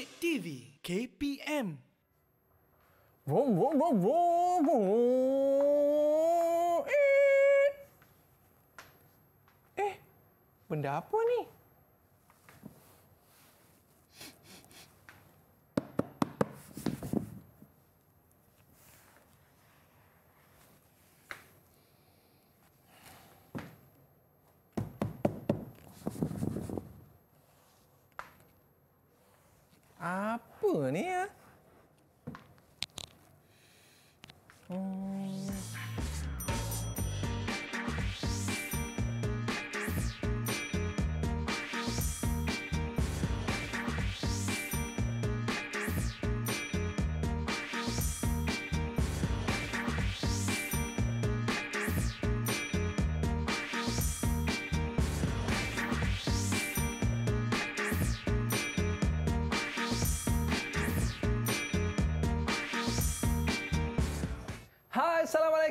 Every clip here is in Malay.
Didik TV KPM Vroom, vroom, vroom, vroom, vroom. Eh. eh, benda apa ni? Apa ni ya? Hmm.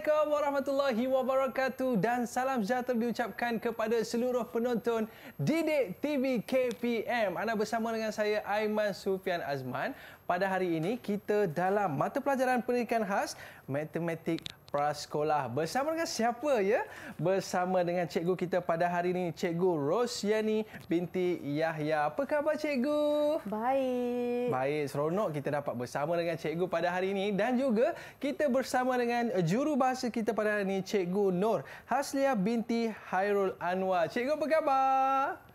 Assalamualaikum warahmatullahi wabarakatuh dan salam sejahtera diucapkan kepada seluruh penonton Didik TV KPM. Anda bersama dengan saya Aiman Sufian Azman. Pada hari ini kita dalam mata pelajaran pendidikan khas Matematik Prasekolah. Bersama dengan siapa ya? Bersama dengan cikgu kita pada hari ini, Cikgu Rosyani binti Yahya. Apa khabar cikgu? Baik. Baik, seronok kita dapat bersama dengan cikgu pada hari ini dan juga kita bersama dengan jurubahasa kita pada hari ini, Cikgu Nur Hasliah binti Hairul Anwar. Cikgu apa khabar?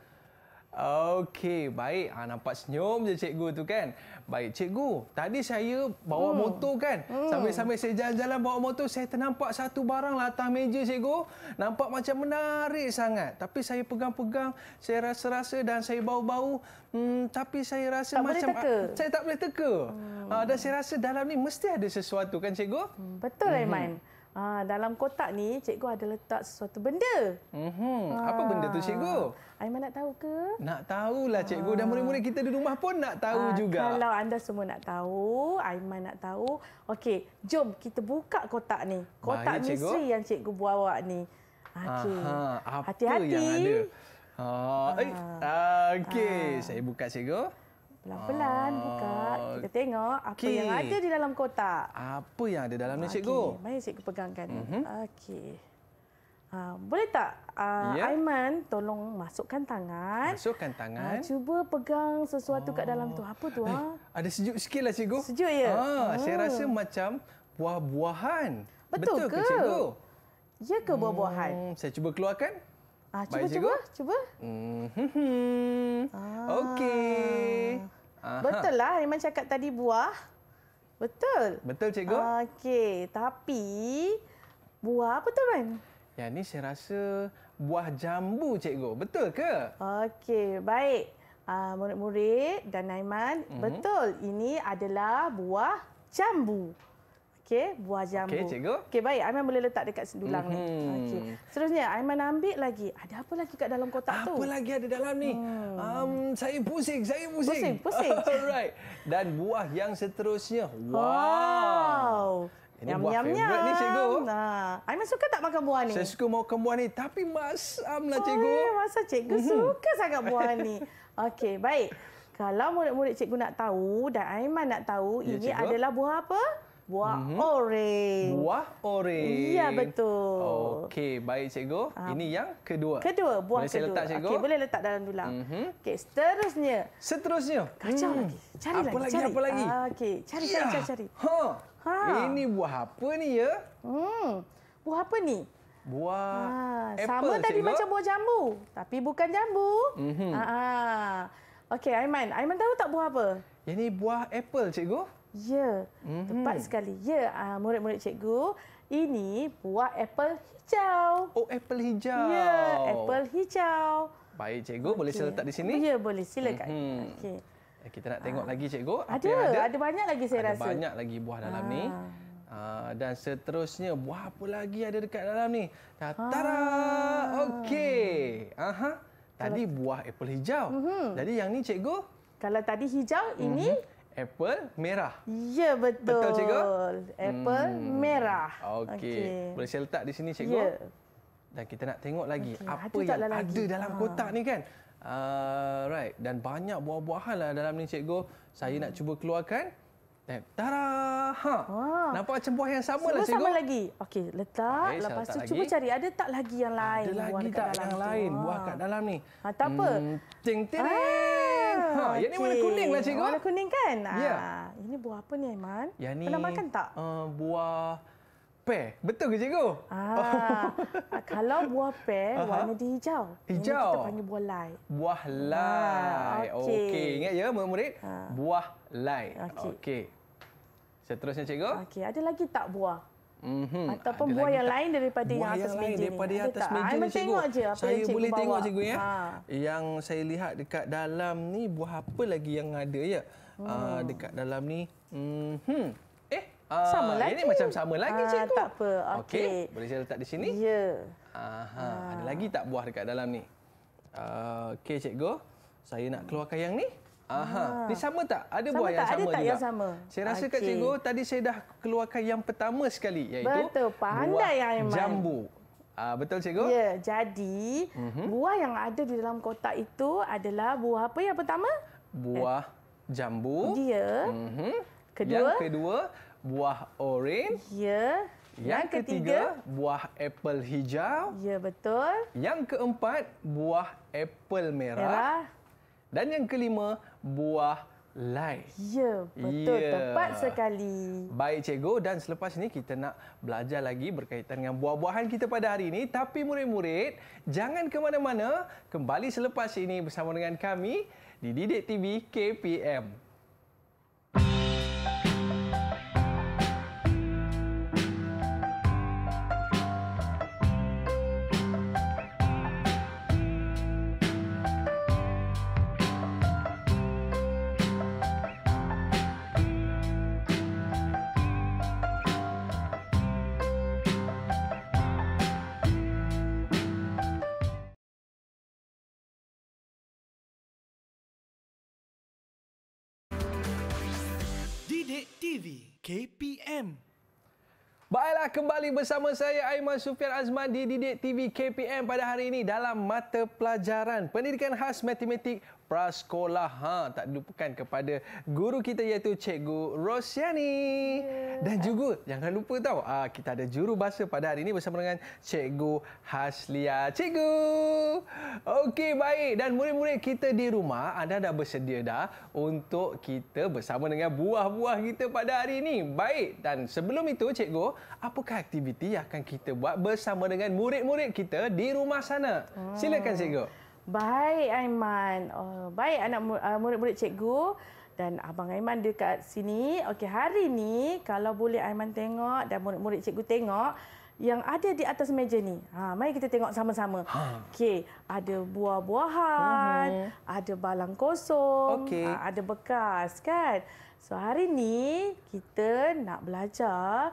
Okey, baik. Ha, nampak senyum je cikgu tu kan. Baik, cikgu. Tadi saya bawa hmm. motor kan. Hmm. Sambil-sambil saya jalan-jalan bawa motor, saya ternampak satu barang lah atas meja cikgu. Nampak macam menarik sangat. Tapi saya pegang-pegang, saya rasa-rasa dan saya bau-bau. Hmm, tapi saya rasa tak macam... Boleh teka. Saya tak boleh teka. Hmm. Ha, dan saya rasa dalam ni mesti ada sesuatu kan cikgu? Hmm, betul, hmm. Aiman. Ha, dalam kotak ni, cikgu ada letak sesuatu benda. Mm-hmm. Ha. Apa benda tu, cikgu? Aiman nak tahu ke? Nak tahulah, cikgu. Ha. Dan murid-murid kita di rumah pun nak tahu ha. juga. Kalau anda semua nak tahu, Aiman nak tahu. Okey, jom kita buka kotak ni. Kotak Baik, misteri cikgu. yang cikgu bawa ni. Okey. Hati-hati. yang ada? Ha. Ha. Okey, ha. saya buka, cikgu. Pelan-pelan ah, buka. Kita tengok apa okay. yang ada di dalam kotak. Apa yang ada dalam ni, okay. cikgu? Mari cikgu pegangkan. Mm-hmm. Okey. Ha, boleh tak uh, yeah. Aiman tolong masukkan tangan. Masukkan tangan. Uh, cuba pegang sesuatu oh. kat dalam tu. Apa tu? Eh, ha? Ada sejuk sikitlah cikgu. Sejuk ya? Ha, oh. Saya rasa macam buah-buahan. Betul, Betul ke? ke cikgu? Ya ke buah-buahan? Hmm, saya cuba keluarkan. Ah, cuba, Baik, cuba, cuba. Hmm. Ah. Okey. Betul lah Iman cakap tadi buah. Betul. Betul, cikgu. Okey, tapi buah apa tu, Man? Yang ni saya rasa buah jambu, cikgu. Betul ke? Okey, baik. Uh, murid-murid dan Naiman, mm-hmm. betul. Ini adalah buah jambu. Okey, buah jambu. Okey, cikgu. Okey, baik. Aiman boleh letak dekat dulang mm-hmm. ni. Okey. Seterusnya, Aiman ambil lagi. Ada apa lagi kat dalam kotak apa tu? Apa lagi ada dalam ni? Hmm. Um, saya pusing, saya pusing. Pusing, pusing. Alright. Dan buah yang seterusnya. Wow. wow. Ini nyam, buah favourite nyam. ni, cikgu. Nah, Aiman suka tak makan buah ni? Saya suka makan buah ni. Tapi masam lah, cikgu. Oh, masa cikgu mm-hmm. suka sangat buah ni. Okey, baik. Kalau murid-murid cikgu nak tahu dan Aiman nak tahu, ya, ini cikgu? adalah buah apa? Buah mm-hmm. oren. Buah oren. Ya, betul. Okey, baik cikgu. Ha. Ini yang kedua. Kedua, buah boleh kedua. Boleh letak cikgu? Okey, boleh letak dalam dulang. Mm-hmm. Okey, seterusnya. Seterusnya. Kacau hmm. lagi. Cari apa lagi, cari. Apa lagi? Okey, cari, ya. cari, cari, cari. Ha. ha. Ini buah apa ni ya? Hmm. Buah apa ni? Buah ha. apple, Sama tadi cikgu? macam buah jambu. Tapi bukan jambu. Mm-hmm. Ha. Okey, Aiman. Aiman tahu tak buah apa? Ini buah apple, cikgu. Ya, mm-hmm. tepat sekali. Ya, uh, murid-murid cikgu, ini buah apple hijau. Oh, apple hijau. Ya, apple hijau. Baik, cikgu. Okay. Boleh saya letak di sini? Ya, boleh. Silakan. Mm-hmm. Okey. Eh, kita nak tengok uh, lagi, cikgu. Apa ada, ada, ada banyak lagi saya ada rasa. Ada banyak lagi buah dalam uh. ni. Uh, dan seterusnya, buah apa lagi ada dekat dalam ni? Tara! Uh. Okey. Aha. Tadi buah apple hijau. Mm-hmm. Jadi yang ni, cikgu? Kalau tadi hijau, mm-hmm. Apple merah. Ya betul. Betul cikgu? Apple hmm. merah. Okey. Okay. Boleh saya letak di sini cikgu? Ya. Dan kita nak tengok lagi okay. apa yang lagi. ada dalam ha. kotak ni kan. Uh, right. Dan banyak buah-buahan lah dalam ni cikgu. Saya nak cuba keluarkan. Dan tara! Ha. Wah. Nampak macam buah yang sama Semua lah cikgu. sama lagi. Okey, letak. Okey, saya Lepas tu letak cuba lagi. cari ada tak lagi yang lain? Ada lagi tak yang tu? lain buah Ha. kat dalam ni? Ha, tak apa. Hmm, ting ting. Ha, yang ni warna kuning lah cikgu. Warna kuning kan? Ya. Ah, ini buah apa ni Aiman? Yang ni Pernah makan tak? Uh, buah pear. Betul ke cikgu? Ah, kalau buah pear Aha. warna dia hijau. Ini Hijau. kita panggil buah lai. Buah lai. Ah, Okey. okey. Ingat ya murid-murid? Ha. Buah lai. Okey. Okey. Seterusnya cikgu. Okey, ada lagi tak buah? Mhm. Ataupun Ada buah yang tak? lain daripada buah yang atas yang meja lain ni? daripada yang atas tak? meja ni cikgu. tengok je apa saya yang cikgu boleh tengok bawa. cikgu ya. Ha. Yang saya lihat dekat dalam ni buah apa lagi yang ada ya? Hmm. Uh, dekat dalam ni. Mhm. Eh, ah, Sama lagi. Ini macam sama lagi Ah, cikgu. tak apa. Okey. Boleh saya letak di sini? Ya. Aha, ada lagi tak buah dekat dalam ni? Uh, Okey cikgu, saya nak keluarkan yang ni. Aha, ni sama tak? Ada Sama buah yang tak? Ada sama tak juga. yang sama? Saya rasa kat Okey. cikgu tadi saya dah keluarkan yang pertama sekali iaitu Betul, pandai buah Aiman. jambu. Ah betul cikgu? Ya, jadi Mhm. buah yang ada di dalam kotak itu adalah buah apa yang pertama? Buah jambu. Dia. Mhm. Kedua? Yang kedua buah oren. Ya. Yang, ketiga buah apple hijau. Ya, betul. Yang keempat buah apple merah. Merah. Dan yang kelima buah lai. Ya, betul. Ya. Tepat sekali. Baik cikgu dan selepas ini kita nak belajar lagi berkaitan dengan buah-buahan kita pada hari ini. Tapi murid-murid jangan ke mana-mana. Kembali selepas ini bersama dengan kami di Didik TV KPM. Didik TV KPM Baiklah kembali bersama saya Aiman Sufian Azman di Didik TV KPM pada hari ini dalam mata pelajaran Pendidikan Khas Matematik Prasekolah. Ha, tak dilupakan kepada guru kita iaitu Cikgu Rosiani. Dan juga jangan lupa tahu ah, kita ada juru bahasa pada hari ini bersama dengan Cikgu Haslia. Cikgu! Okey baik dan murid-murid kita di rumah anda dah bersedia dah untuk kita bersama dengan buah-buah kita pada hari ini. Baik dan sebelum itu cikgu, apakah aktiviti yang akan kita buat bersama dengan murid-murid kita di rumah sana? Silakan cikgu. Baik Aiman. Oh, baik anak uh, murid-murid cikgu dan abang Aiman dekat sini. Okey, hari ni kalau boleh Aiman tengok dan murid-murid cikgu tengok yang ada di atas meja ni. Ha, mari kita tengok sama-sama. Ha. Okey, ada buah-buahan, ada balang kosong, Okey. ha, ada bekas kan. So hari ni kita nak belajar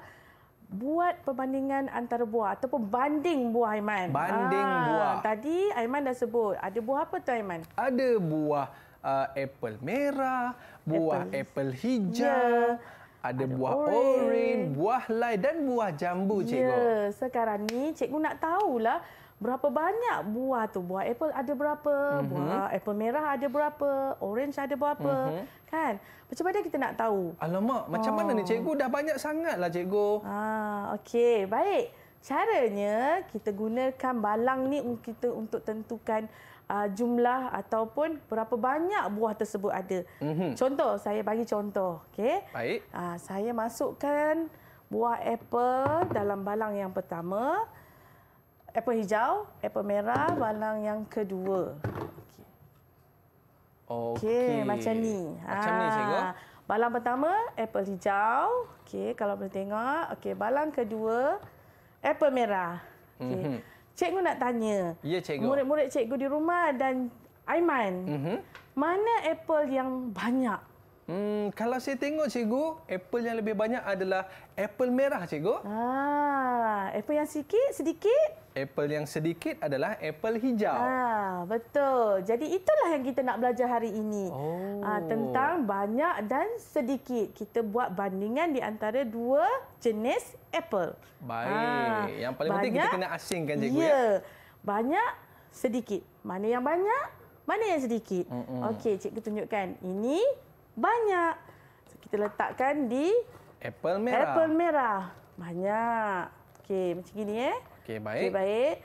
buat perbandingan antara buah ataupun banding buah Aiman. Banding Ah, buah. Tadi Aiman dah sebut. Ada buah apa tu Aiman? Ada buah uh, apple merah, buah apple, Apple. hijau, Ya. ada, Ada buah oren. oren, buah lai dan buah jambu cikgu. Ya, sekarang ni cikgu nak tahulah berapa banyak buah tu. Buah apple ada berapa, Mhm. mm-hmm. buah apple merah ada berapa, orange ada berapa, Mhm. mm-hmm. kan? Macam mana kita nak tahu? Alamak, macam mana ni cikgu? Dah banyak sangatlah cikgu. Ah, okey, baik. Caranya kita gunakan balang ni un- kita untuk tentukan uh, jumlah ataupun berapa banyak buah tersebut ada. Mhm. Contoh, saya bagi contoh, okey. Baik. Ah, saya masukkan buah apple dalam balang yang pertama. Apple hijau, apple merah, balang yang kedua. Okey. Okey, macam ni. Macam ni cikgu. Ah, Balang pertama apple hijau. Okey, kalau boleh tengok. Okey, balang kedua apple merah. Okey. Mhm. Cikgu nak tanya. Ya cikgu. Murid-murid cikgu di rumah dan Aiman. Mhm. Mana apple yang banyak? Hmm, kalau saya tengok cikgu, apple yang lebih banyak adalah apple merah cikgu. Ah, apple yang sikit, sedikit? Apple yang sedikit adalah apple hijau. Ah, betul. Jadi itulah yang kita nak belajar hari ini. Oh. Ah, tentang banyak dan sedikit. Kita buat bandingan di antara dua jenis apple. Baik. Ah, yang paling penting kita kena asingkan cikgu ya. ya. Banyak, sedikit. Mana yang banyak, mana yang sedikit. Okey, cikgu tunjukkan. Ini banyak. So, kita letakkan di Apple merah. apple merah. Banyak. Okey, macam gini eh. Okey, baik. Okey, baik.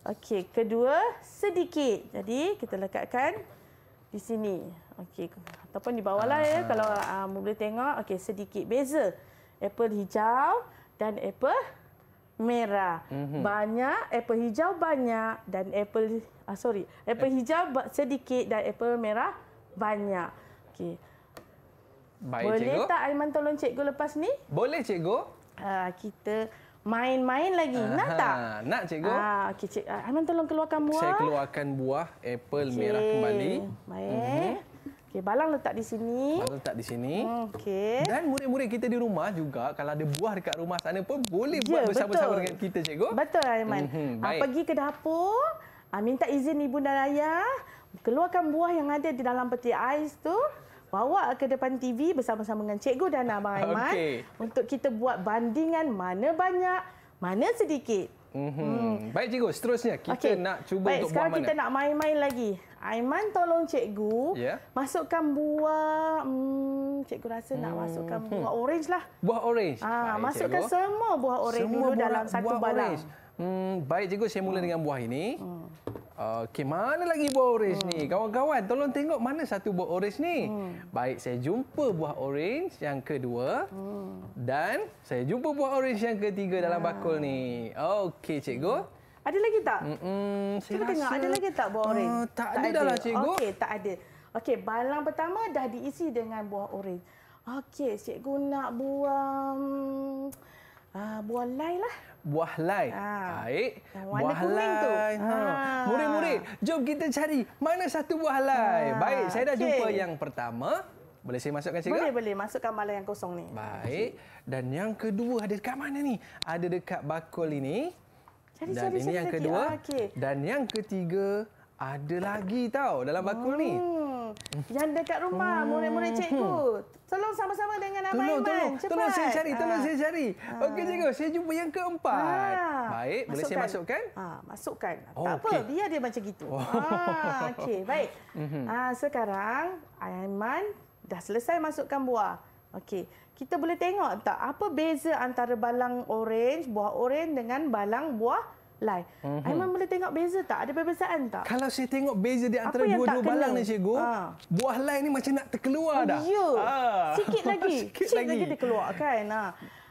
Okey, kedua sedikit. Jadi kita lekatkan di sini. Okey, ataupun di bawah lah ya kalau uh, boleh tengok. Okey, sedikit beza. Apple hijau dan apple merah. Mm-hmm. Banyak apple hijau banyak dan apple ah sorry, apple hijau ba- sedikit dan apple merah banyak. Okey. Baik, Boleh cikgu. tak Aiman tolong cikgu lepas ni? Boleh, cikgu. Uh, kita main-main lagi. Nak Aha, tak? Nak, cikgu. Ah, okey, cik. Uh, Aiman tolong keluarkan buah. Saya keluarkan buah apple Okey, merah kembali. Baik. Mm-hmm. Okey, balang letak di sini. Baru letak di sini. Okey. Dan murid-murid kita di rumah juga kalau ada buah dekat rumah sana pun boleh Ya, buat bersama-sama dengan kita cikgu. Betul Aiman. Mhm, Mm-hmm, baik. pergi ke dapur, ah, minta izin ibu dan ayah, keluarkan buah yang ada di dalam peti ais tu, bawa ke depan TV bersama-sama dengan cikgu dan abang Aiman Okey. untuk kita buat bandingan mana banyak, mana sedikit. Mhm. Baik cikgu, seterusnya kita Okey. nak cuba Baik, untuk buah sekarang kita nak main-main lagi. Aiman tolong cikgu Ya. masukkan buah hmm, cikgu rasa nak masukkan buah orange lah. Buah orange. Ah, Baik, masukkan cikgu. semua buah orange Semua dulu buah- dalam satu buah balang. orange. Hmm, baik cikgu, saya mula dengan buah ini. Hmm. Okey, mana lagi buah orange ni? Kawan-kawan, tolong tengok mana satu buah orange ni. Hmm. Baik, saya jumpa buah orange yang kedua. Hmm. Dan saya jumpa buah orange yang ketiga dalam bakul ni. Okey, cikgu. Ada lagi tak? Mm-mm, saya Cuba tengok ada lagi tak buah orange? Ah, tak, ada dah lah cikgu. Okey, tak ada. Okey, balang pertama dah diisi dengan buah orange. Okey, cikgu nak buah hmm, ah, buah lime lah. Buah lai. Ah. Baik. Yang warna buah kuning tu. lai. Ha. Ah. Murid-murid, jom kita cari mana satu buah lai. Ah, Baik, saya dah okey. jumpa yang pertama. Boleh saya masukkan cikgu? Boleh, boleh. Masukkan balang yang kosong ni. Baik. Dan yang kedua ada dekat mana ni? Ada dekat bakul ini. Cari, Dan cari, ini cari yang lagi. kedua. Ah, okey. Dan yang ketiga ada lagi tau dalam bakul ni. Hmm. Yang dekat rumah, murid-murid cikgu. Tolong sama-sama dengan Abang Tolong, Aiman. tolong, Cepat. tolong saya cari, tolong Ah. saya cari. Okey cikgu, saya jumpa yang keempat. Ah, Baik, boleh saya masukkan? Ah, masukkan. Oh, tak apa, okey. biar dia macam gitu. Ah, okey, baik. Ah, sekarang Aiman dah selesai masukkan buah. Okey, kita boleh tengok tak apa beza antara balang orange, buah orange dengan balang buah lime. Aiman boleh tengok beza tak? Ada perbezaan tak? Kalau saya tengok beza di antara dua-dua balang ni cikgu, Ah. buah lain ni macam nak terkeluar Oh, dah. ya. Ah. Sikit lagi. Sikit Sikit lagi. lagi dia keluar kan. Ha.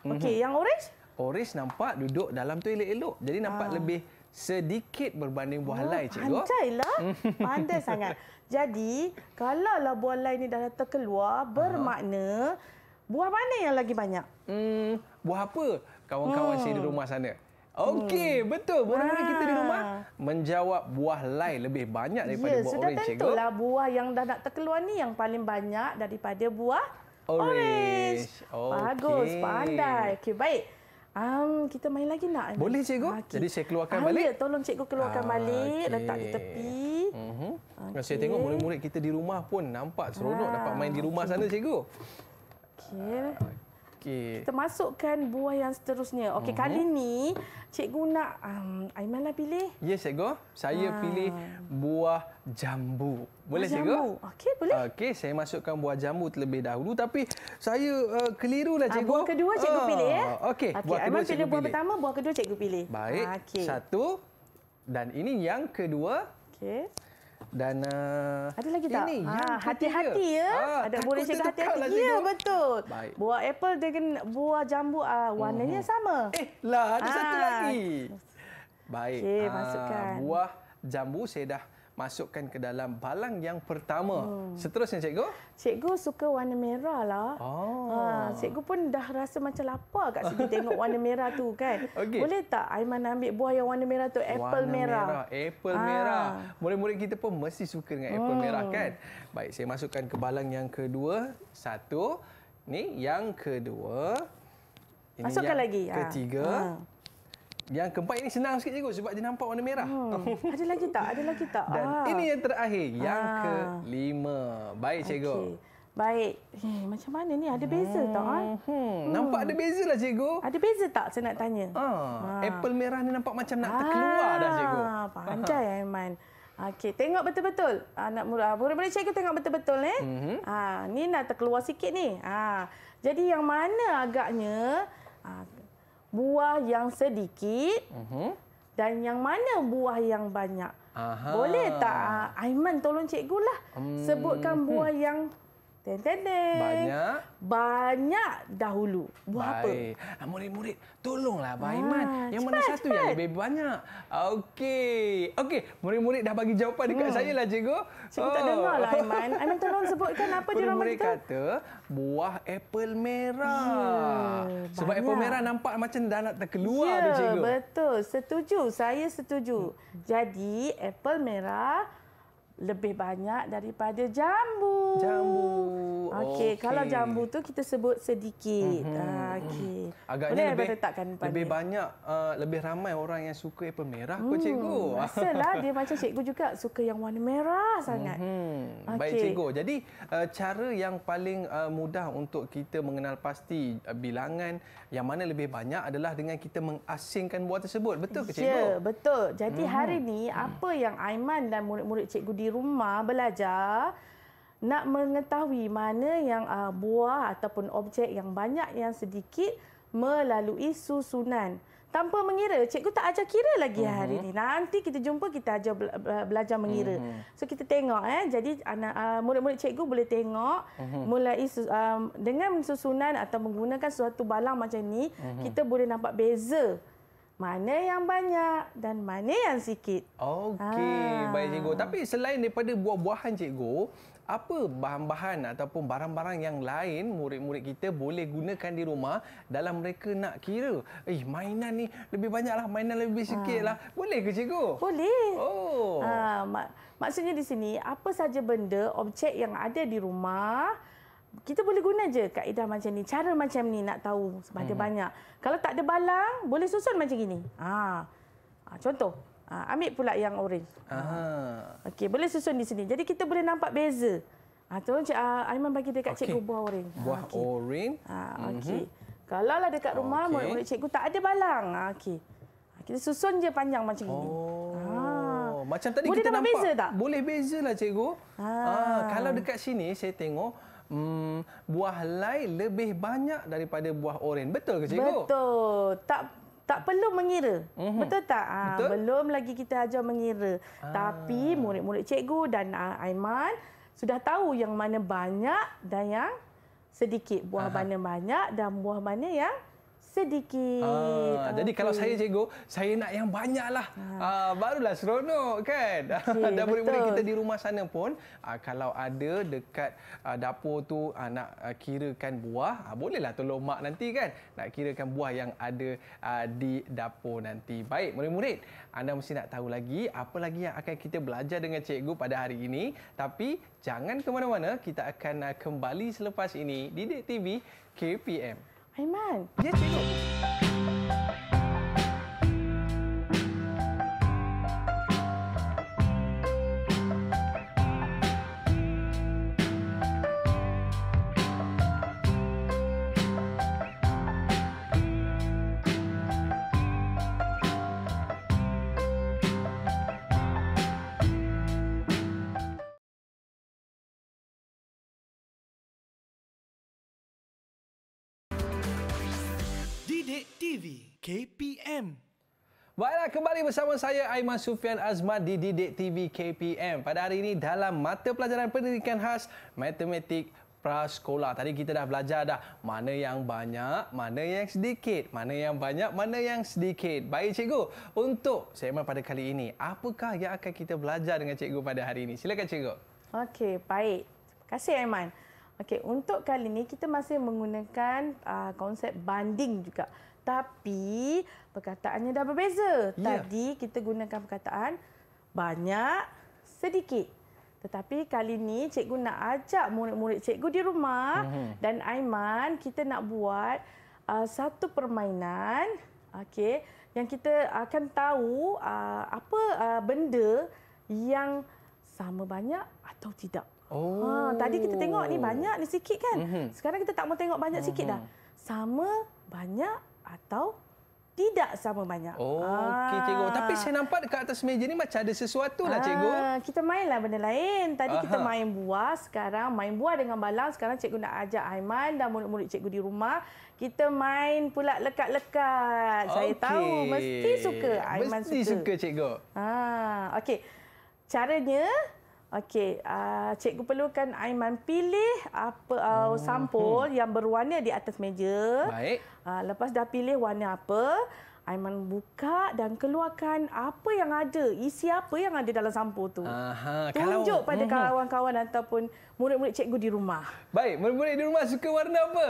Okey, yang orange? Orange nampak duduk dalam tu elok-elok. Jadi nampak lebih sedikit berbanding buah cikgu. Ah. Pandailah. Pandai sangat. Jadi, kalaulah buah lain ni dah terkeluar, bermakna buah mana yang lagi banyak? Hmm, buah apa kawan-kawan saya di rumah sana? Okey, betul. Murid-murid kita di rumah Hmm. Ah. menjawab buah lain lebih banyak daripada ya, buah sudah orange cikgu. tentulah buah yang dah nak terkeluar ni yang paling banyak daripada buah Orange. Bagus, Okey. pandai. Okey, baik. Um, kita main lagi nak? Boleh, cikgu? Okey. Jadi saya keluarkan Ah, balik? Ya, tolong cikgu keluarkan Ah, balik, okey. letak di tepi. Mhm. Okay. Saya tengok murid-murid kita di rumah pun nampak seronok Ah, dapat main di rumah sana cikgu. Okey. Okey. Kita masukkan buah yang seterusnya. Okey, Mhm. kali ni cikgu nak um, Aiman lah pilih. Ya cikgu, saya Ah. pilih buah jambu. Boleh Buah cikgu? jambu. Okey, boleh. Okey, saya masukkan buah jambu terlebih dahulu tapi saya uh, kelirulah Ah, cikgu. buah kedua cikgu Ah, pilih ya. Okey, Okey, buah kedua Aiman cikgu pilih buah pilih. pertama, buah kedua cikgu pilih. Baik, Okey. satu. Dan ini yang kedua. Okey. Dan uh, Ada lagi tak? Ini yang hati-hati ya. Ah, Ada boleh cakap hati-hati. lah, Ya, betul. Baik. Buah apple dengan buah jambu ah, warnanya sama. Eh, lah ada satu Ah. lagi. Baik. Okey, ah, masukkan. Buah jambu saya dah masukkan ke dalam balang yang pertama. Hmm. Seterusnya cikgu. Cikgu suka warna merah lah. Oh. Ha, cikgu pun dah rasa macam lapar kat sini tengok warna merah tu kan. Okey. Boleh tak Aiman ambil buah yang warna merah tu, apple Warna merah. Apple Ah. merah. Murid-murid kita pun mesti suka dengan apple Hmm. merah kan? Baik, saya masukkan ke balang yang kedua. Satu. Ni yang kedua. Ini Masukkan yang lagi. Ah. Ketiga. Ah. Yang keempat ini senang sikit cikgu sebab dia nampak warna merah. Hmm. Ada lagi tak? Ada lagi tak? Dan Ah. ini yang terakhir, yang Ah. kelima. Baik cikgu. Okey. Baik. Eh, macam mana ni? Ada beza tak? Ah? Hmm, nampak ada beza lah cikgu. Ada beza tak saya nak tanya? Ah, apple merah ni nampak macam nak terkeluar dah cikgu. Ah, Pandai Aiman. Okey, tengok betul-betul. Anak murid, murid-murid cikgu tengok betul-betul eh. Mm-hmm. Ha, ni dah terkeluar sikit ni. Ha, jadi yang mana agaknya ha, buah yang sedikit mm-hmm. dan yang mana buah yang banyak. Aha. Boleh tak ha, Aiman tolong cikgu lah. Hmm. Sebutkan buah yang Ten, ten, ten. Banyak. Banyak dahulu. Buah Baik. apa? Ah, murid-murid, tolonglah Abang Aiman. Ah, yang cepat, mana satu cepat. yang lebih banyak? Okey. Okey, murid-murid dah bagi jawapan dekat hmm. saya lah, cikgu. Cikgu oh. tak dengar lah, Aiman. Aiman tolong sebutkan apa kita. Murid kata, buah apple merah. Yeah, Sebab banyak. apple merah nampak macam dah nak terkeluar yeah, tu, cikgu. betul. Setuju. Saya setuju. Hmm. Jadi, apple merah lebih banyak daripada jambu. Jambu. Okey, okay. kalau jambu tu kita sebut sedikit. Mm-hmm. Okey. Agaknya Boleh lebih letakkan lebih banyak uh, lebih ramai orang yang suka apple merah hmm, kot cikgu. Masalah dia macam cikgu juga suka yang warna merah sangat. Mm-hmm. Okay. Baik cikgu. Jadi uh, cara yang paling uh, mudah untuk kita mengenal pasti uh, bilangan yang mana lebih banyak adalah dengan kita mengasingkan buah tersebut. Betul ke cikgu? Ya, betul. Jadi mm-hmm. hari ni apa yang Aiman dan murid-murid cikgu di rumah belajar nak mengetahui mana yang uh, buah ataupun objek yang banyak yang sedikit melalui susunan. Tanpa mengira, cikgu tak ajar kira lagi uh-huh. hari ini. Nanti kita jumpa kita ajar belajar mengira. Uh-huh. So kita tengok eh. Jadi anak uh, murid-murid cikgu boleh tengok uh-huh. mulai um, dengan susunan atau menggunakan suatu balang macam ni, uh-huh. kita boleh nampak beza mana yang banyak dan mana yang sikit. Okey, ha. baik cikgu. Tapi selain daripada buah-buahan cikgu, apa bahan-bahan ataupun barang-barang yang lain murid-murid kita boleh gunakan di rumah dalam mereka nak kira, eh mainan ni lebih banyaklah, mainan lebih sikitlah. Ha. Boleh ke cikgu? Boleh. Oh. Ha, mak- maksudnya di sini apa saja benda, objek yang ada di rumah kita boleh guna je kaedah macam ni. Cara macam ni nak tahu sebab hmm. banyak. Kalau tak ada balang, boleh susun macam gini. Ha. ha contoh. Ha, ambil pula yang orange. Ha. Okey, boleh susun di sini. Jadi kita boleh nampak beza. Ha, tolong Cik uh, Aiman bagi dekat okay. cikgu buah orange. Buah okay. orange. Ha, okey. Mm-hmm. Kalau lah dekat rumah, okay. murid cikgu tak ada balang. Ha, okey. Kita susun je panjang macam oh. ini. Ha. Macam tadi boleh kita nampak. Beza tak? Boleh beza lah cikgu. Ha. Ha, kalau dekat sini saya tengok hmm, buah lain lebih banyak daripada buah oren. Betul ke cikgu? Betul. Tak tak perlu mengira. Mm-hmm. Betul tak? Ha, Betul? Belum lagi kita ajar mengira. Ah. Tapi murid-murid cikgu dan uh, Aiman sudah tahu yang mana banyak dan yang sedikit. Buah Aha. mana banyak dan buah mana yang sedikit. Ah, okay. Jadi kalau saya cikgu, saya nak yang banyaklah. Ah. Ah, barulah seronok kan. Okay, Dan murid-murid kita di rumah sana pun ah, kalau ada dekat ah, dapur tu ah, nak ah, kirakan buah, ah, bolehlah tolong mak nanti kan nak kirakan buah yang ada ah, di dapur nanti. Baik, murid-murid, anda mesti nak tahu lagi apa lagi yang akan kita belajar dengan cikgu pada hari ini. Tapi jangan ke mana-mana, kita akan ah, kembali selepas ini di Dek TV KPM. Cikgu. TV KPM. Baiklah kembali bersama saya Aiman Sufian Azman di Didik TV KPM. Pada hari ini dalam mata pelajaran pendidikan khas matematik prasekolah. Tadi kita dah belajar dah mana yang banyak, mana yang sedikit, mana yang banyak, mana yang sedikit. Baik cikgu, untuk segmen pada kali ini, apakah yang akan kita belajar dengan cikgu pada hari ini? Silakan cikgu. Okey, baik. Terima kasih Aiman. Okey, untuk kali ini kita masih menggunakan uh, konsep banding juga. Tapi perkataannya dah berbeza. Yeah. Tadi kita gunakan perkataan banyak, sedikit. Tetapi kali ini cikgu nak ajak murid-murid cikgu di rumah uh-huh. dan Aiman kita nak buat uh, satu permainan okey yang kita akan tahu uh, apa uh, benda yang sama banyak atau tidak. Oh. Ha, tadi kita tengok ni banyak ni sikit kan. Uh-huh. Sekarang kita tak mau tengok banyak uh-huh. sikit dah. Sama banyak atau tidak sama banyak. Oh, okey cikgu. Tapi saya nampak dekat atas meja ni macam ada sesuatu lah cikgu. Ah, kita mainlah benda lain. Tadi Aha. kita main buah, sekarang main buah dengan balang. Sekarang cikgu nak ajak Aiman dan murid-murid cikgu di rumah. Kita main pula lekat-lekat. Saya Okey. tahu mesti suka. Aiman Mesti suka cikgu. Ah, okey. Caranya Okey, uh, cikgu perlukan Aiman pilih apa uh, sampul yang berwarna di atas meja. Baik. Uh, lepas dah pilih warna apa, Aiman buka dan keluarkan apa yang ada, isi apa yang ada dalam sampul tu. Aha, Tunjuk pada Mhm. kawan-kawan ataupun murid-murid cikgu di rumah. Baik, murid-murid di rumah suka warna apa?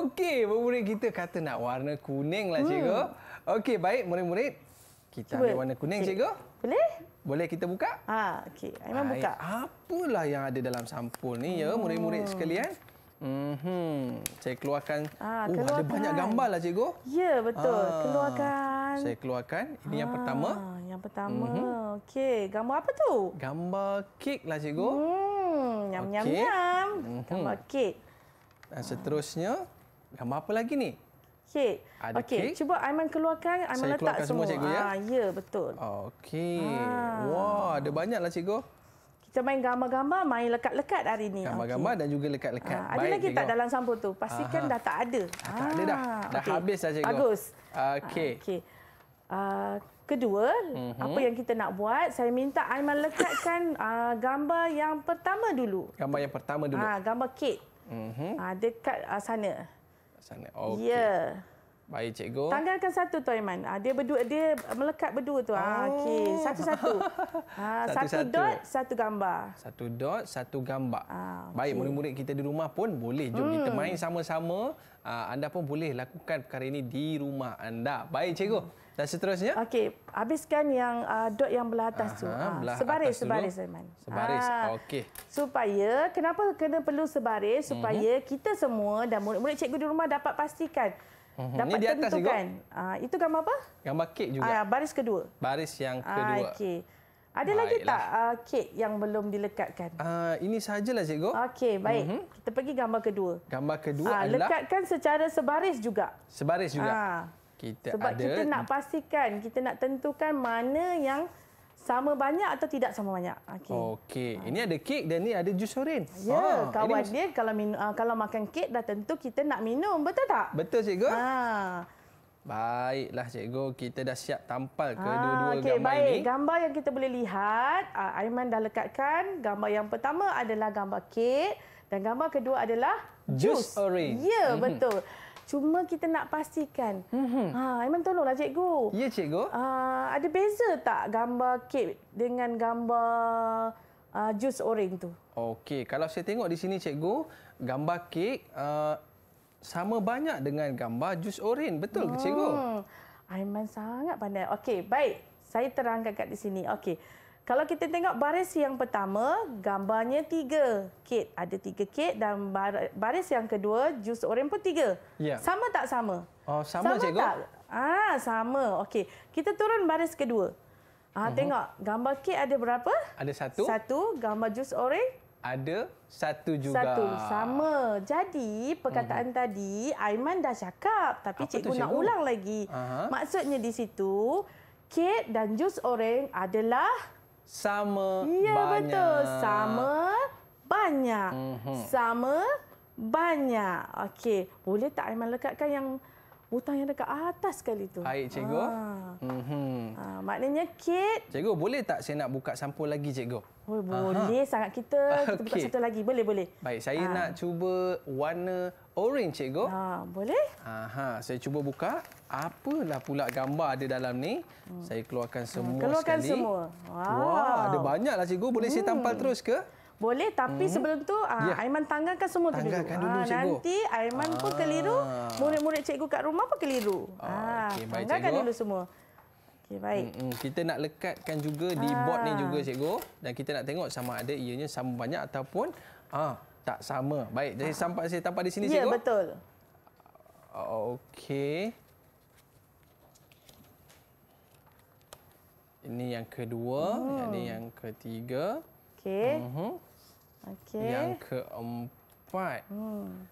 Okey, murid kita kata nak warna kuning lah cikgu. Okey, baik murid-murid. Kita Hmm. Cuba. ambil warna kuning Cik- cikgu. Boleh? Boleh kita buka? Ha, okey. Aiman Baik. buka. Apalah yang ada dalam sampul ni ya murid-murid sekalian? Mhm. Saya keluarkan. Ah, oh, ada keluarkan. banyak gambar lah cikgu. Ya, betul. Ah, Keluarkan. Saya keluarkan. Ini yang pertama. Ah, Yang pertama. Okey, gambar apa tu? Gambar kek lah cikgu. Hmm, nyam nyam Okey. nyam. Mhm. Gambar kek. Dan seterusnya, gambar apa lagi ni? Kek. Ada Okey, kek. cuba Aiman keluarkan, Aiman Saya letak keluarkan semua, semua. cikgu, ya? Ah, ya, betul. Okey. Ah. Wah, ada banyak lah cikgu. Kita main gambar-gambar, main lekat-lekat hari ni. Gambar-gambar dan juga lekat-lekat. Ah, ada lagi tak dalam sampul tu? Pastikan Aha. dah tak ada. Ah, tak ada dah. Dah habis dah, cikgu. Bagus. Okey. Ah, Okey. Ah, kedua, Mhm. apa yang kita nak buat, saya minta Aiman lekatkan ah, gambar yang pertama dulu. Gambar yang pertama dulu. Ah, gambar kek. Mhm. Ah, dekat ah, sana. Sana. Ya. Okey. Yeah. Baik cikgu. Tanggalkan satu tu Aiman. Ah, dia berdua dia melekat berdua tu. Ah, okey, satu-satu. Ah, satu Satu-satu. dot, satu gambar. Satu dot, satu gambar. Ah, Baik, okey. murid-murid kita di rumah pun boleh. Jom kita main sama-sama. Ah, anda pun boleh lakukan perkara ini di rumah anda. Baik, cikgu. Dan seterusnya? Okey, habiskan yang uh, dot yang belah atas tu. Aha, Ah, belah sebaris, atas dulu. sebaris Aiman. Sebaris, Ah, okey. Supaya, kenapa kena perlu sebaris? Supaya Mhm. kita semua dan murid-murid cikgu di rumah dapat pastikan. Mhm. Dapat Ini di atas, tentukan. Ah, itu gambar apa? Gambar kek juga. Ah, baris kedua. Baris yang Ah, kedua. okey. Ada lagi Baiklah. tak uh, kek yang belum dilekatkan? Ah, ini sahajalah, cikgu. Okey, baik. Kita pergi gambar kedua. Gambar kedua Ah, adalah lekatkan secara sebaris juga. sebaris juga. Ah. Kita Sebab ada kita nak pastikan, kita nak tentukan mana yang sama banyak atau tidak sama banyak. Okey. Okey, ini ada kek dan ni ada jus oren. Ya, Ah, kawan ini dia kalau min, uh, kalau makan kek dah tentu kita nak minum, betul tak? Betul cikgu? Ha. Baiklah cikgu, kita dah siap tampal ke Ah, dua-dua okey, gambar baik. ini. Gambar yang kita boleh lihat, uh, Aiman dah lekatkan. Gambar yang pertama adalah gambar kek dan gambar kedua adalah Jus jus. orange. Ya, betul. Cuma kita nak pastikan. Ha, Aiman tolonglah cikgu. Ya cikgu. Uh, ada beza tak gambar kek dengan gambar uh, jus oren tu? Okey, kalau saya tengok di sini cikgu, gambar kek uh, sama banyak dengan gambar jus oren. Betul ke cikgu? Hmm. Aiman sangat pandai. Okey, baik. Saya terangkan kat di sini. Okey. Kalau kita tengok baris yang pertama, gambarnya tiga kek. Ada tiga kek dan bar- baris yang kedua, jus oren pun tiga. Ya. Sama tak sama? Oh, sama, cikgu? tak? Ah, sama. Okey. Kita turun baris kedua. Ah, uh-huh. tengok gambar kek ada berapa? Ada satu, Satu, gambar jus oren ada satu juga. satu. Sama. Jadi, perkataan tadi Aiman dah cakap tapi Apa tu, cikgu nak cikgu? ulang lagi. Aha. Maksudnya di situ kek dan jus oren adalah Sama Ya banyak. betul. Sama banyak. Mhm. Sama banyak. Okey, boleh tak Aiman lekatkan yang butang yang dekat atas sekali tu? Baik cikgu. Ah. Mhm. Ah, maknanya kek Cikgu, boleh tak saya nak buka sampul lagi cikgu? Oh, boleh sangat kita. Kita buka Okey. satu lagi. Boleh, boleh. Baik, saya Ah. nak cuba warna orange cikgu. Ha, boleh? Aha, saya cuba buka. Apalah pula gambar ada dalam ni? Saya keluarkan semua Hmm. Keluarkan sekali. semua. Wah, Wow. ada banyak lah cikgu. Boleh saya tampal terus ke? Boleh tapi hmm. sebelum tu ah, Ya. Aiman tanggalkan semua tu dulu. Tanggalkan dulu, Ah, cikgu. Nanti Aiman pun keliru, Ah. murid-murid cikgu kat rumah pun keliru. Oh, Ah, okey, baik, tanggalkan cikgu. dulu semua. Okey, baik. Mm-mm. Kita nak lekatkan juga di Ah. board ni juga cikgu. Dan kita nak tengok sama ada ianya sama banyak ataupun ah tak sama. Baik, jadi sampai saya tampal di sini Ya, cikgu. betul. Okey. Ini yang kedua, Hmm. ini yang ketiga. Okey. Mhm. Okey. Yang keempat. Hmm.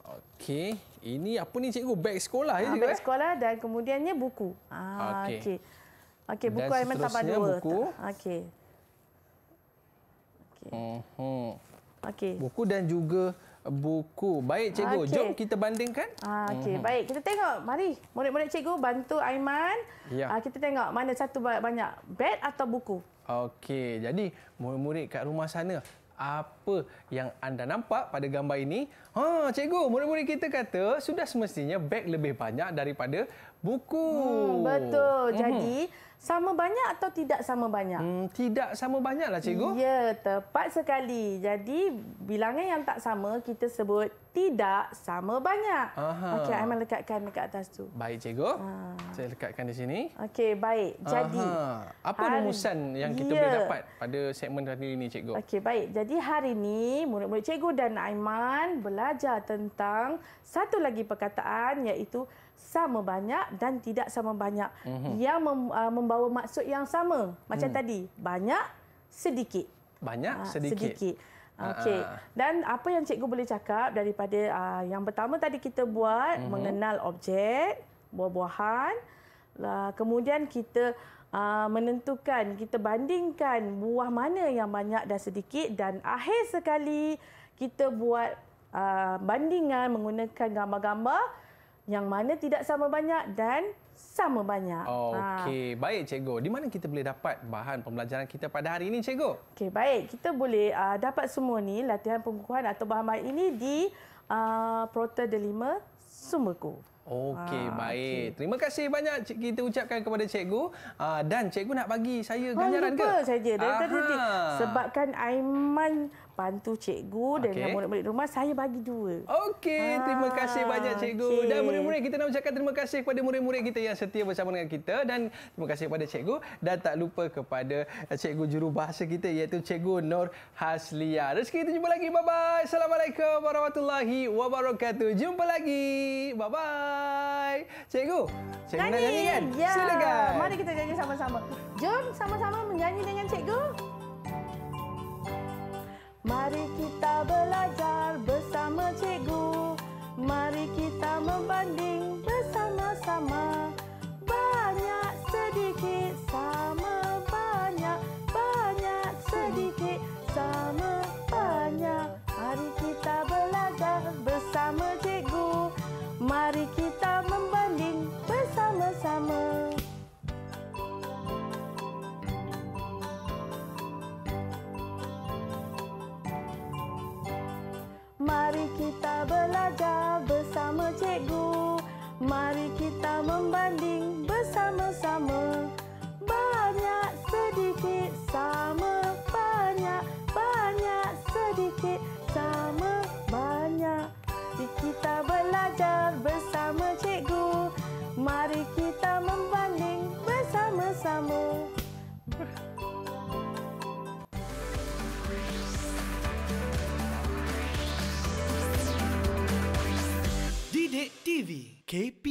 Okey. Ini apa ni cikgu? Beg sekolah ya Ah, cikgu? beg eh? sekolah dan kemudiannya buku. Ah, Okey. okey. Okey, buku Aiman tambah dua. buku. Okey. Mhm. Okey. Buku dan juga buku. Baik cikgu, Okey. jom kita bandingkan. Ah, okey, baik. Kita tengok. Mari, murid-murid cikgu bantu Aiman. Ya. Ah, kita tengok mana satu ba- banyak, beg atau buku. Okey, jadi murid-murid kat rumah sana, apa yang anda nampak pada gambar ini? Ha, cikgu, murid-murid kita kata sudah semestinya beg lebih banyak daripada buku. Hmm, betul. Jadi, sama banyak atau tidak sama banyak? Hmm, tidak sama banyaklah cikgu. Ya, tepat sekali. Jadi, bilangan yang tak sama kita sebut tidak sama banyak. Okey, Aiman lekatkan dekat atas tu. Baik cikgu. Ah. Saya lekatkan di sini. Okey, baik. Jadi, Aha. apa hari- rumusan yang kita Ya. boleh dapat pada segmen kali ini cikgu? Okey, baik. Jadi hari ini murid-murid cikgu dan Aiman belajar tentang satu lagi perkataan iaitu sama banyak dan tidak sama banyak Mhm. yang mem, uh, membawa maksud yang sama. Macam Hmm. tadi, banyak, sedikit. Banyak, Ah, sedikit. sedikit. Okey. Ah. Dan apa yang cikgu boleh cakap daripada uh, yang pertama tadi kita buat Mhm. mengenal objek, buah-buahan. Uh, kemudian kita uh, menentukan, kita bandingkan buah mana yang banyak dan sedikit dan akhir sekali kita buat uh, bandingan menggunakan gambar-gambar yang mana tidak sama banyak dan sama banyak. Ah. Okey, baik cikgu. Di mana kita boleh dapat bahan pembelajaran kita pada hari ini cikgu? Okey, baik. Kita boleh uh, dapat semua ni latihan pengukuhan atau bahan-bahan ini di uh, Prota Delima Sumberku. Okey, Ah, baik. Terima kasih banyak cik- kita ucapkan kepada cikgu. Ah, dan cikgu nak bagi saya Oh, ganjaran ke? lupa saja. Dari tadi sebabkan Aiman bantu cikgu dengan Okey. murid-murid rumah, saya bagi dua. Okey, terima Ah, kasih banyak cikgu. okey. Dan murid-murid kita nak ucapkan terima kasih kepada murid-murid kita yang setia bersama dengan kita dan terima kasih kepada cikgu dan tak lupa kepada eh, cikgu jurubahasa kita iaitu cikgu Nur Haslia. Rezeki kita jumpa lagi. Bye bye. Assalamualaikum warahmatullahi wabarakatuh. Jumpa lagi. Bye bye. Cikgu, cikgu nak nyanyi kan? Ya. Silakan. Mari kita nyanyi sama-sama. Jom sama-sama menyanyi dengan cikgu. Mari kita belajar bersama cikgu. Mari kita membanding bersama-sama. Mari kita belajar bersama cikgu. Mari kita membanding bersama-sama. Didik TV KPM